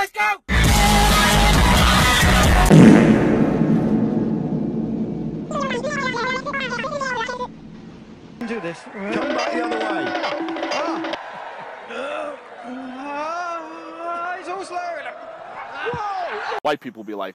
Let's go! Do this. Come back the other way. Ah. ah uh, uh, it's all slow. White people be like,